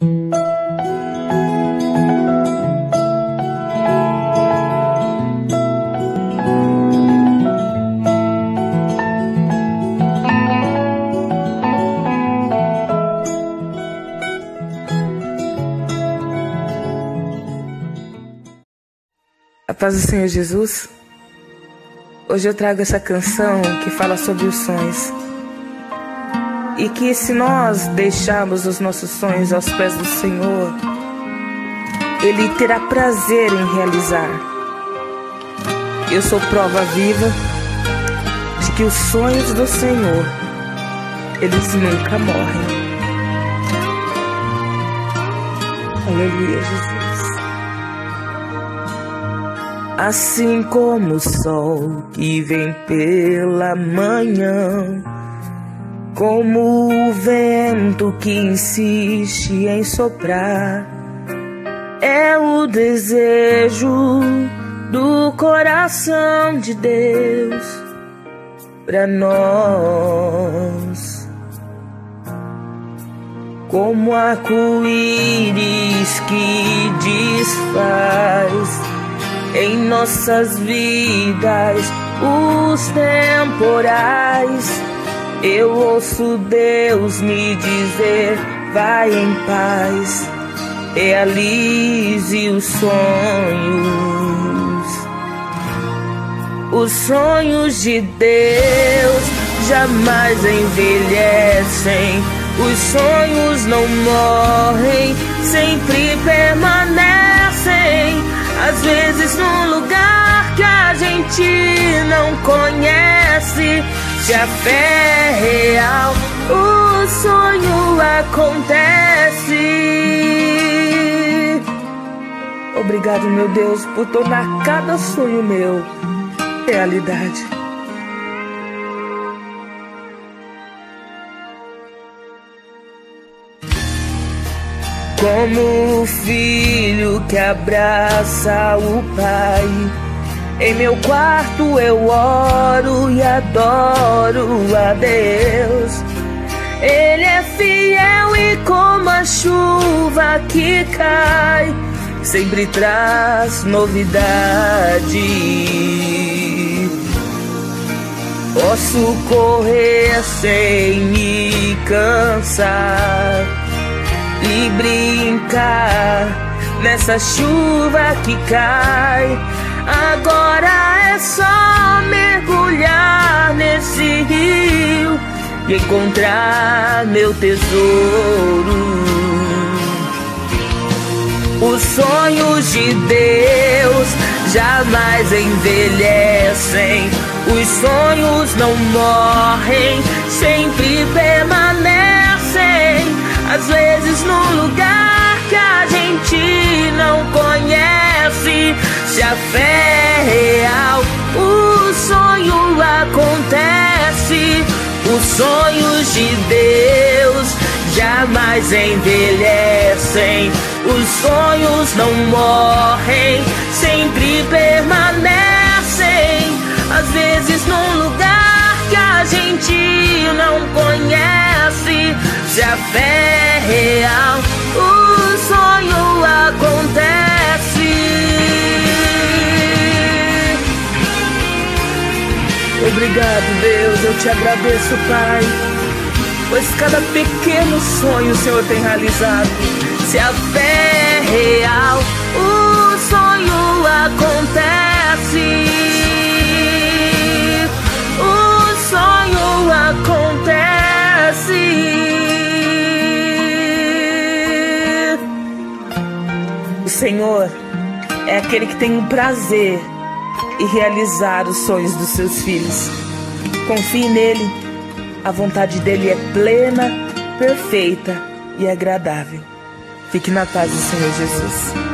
A paz do Senhor Jesus. Hoje eu trago essa canção que fala sobre os sonhos. E que se nós deixarmos os nossos sonhos aos pés do Senhor, Ele terá prazer em realizar. Eu sou prova viva de que os sonhos do Senhor, eles nunca morrem. Aleluia, Jesus. Assim como o sol que vem pela manhã, como o vento que insiste em soprar, é o desejo do coração de Deus para nós. Como arco-íris que desfaz em nossas vidas os temporais. Eu ouço Deus me dizer: vai em paz, realize os sonhos. Os sonhos de Deus jamais envelhecem, os sonhos não morrem, sempre permanecem às vezes num lugar que a gente não conhece. Se a fé é real, o sonho acontece. Obrigado, meu Deus, por tornar cada sonho meu realidade. Como o filho que abraça o pai. Em meu quarto eu oro e adoro a Deus. Ele é fiel e como a chuva que cai, sempre traz novidade. Posso correr sem me cansar e brincar nessa chuva que cai. Agora é só mergulhar nesse rio e encontrar meu tesouro. Os sonhos de Deus jamais envelhecem, os sonhos não morrem, sempre permanecem às vezes num lugar Se a fé é real, o sonho acontece. Os sonhos de Deus jamais envelhecem. Os sonhos não morrem, sempre permanecem. Às vezes num lugar que a gente não conhece. Se a fé é real, o Obrigado, Deus, eu te agradeço, Pai, pois cada pequeno sonho o Senhor tem realizado. Se a fé é real, o sonho acontece. O sonho acontece. Senhor é aquele que tem o prazer em realizar os sonhos dos seus filhos. Confie nele, a vontade dele é plena, perfeita e agradável. Fique na paz do Senhor Jesus.